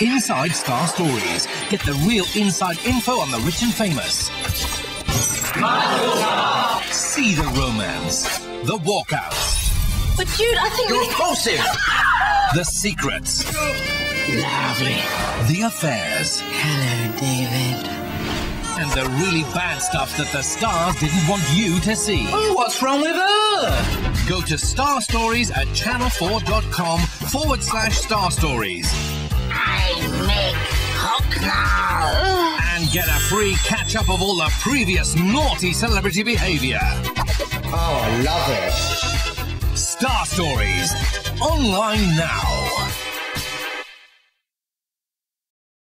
Inside Star Stories. Get the real inside info on the rich and famous. See the romance, the walkouts, But Jude, I think You're we... repulsive. the secrets, Lovely. the affairs, Hello, David. and the really bad stuff that the stars didn't want you to see. Oh, what's wrong with her? Go to Star Stories at channel4.com forward slash star stories and get a free catch up of all the previous naughty celebrity behavior. Oh, I love it. Star Stories online now.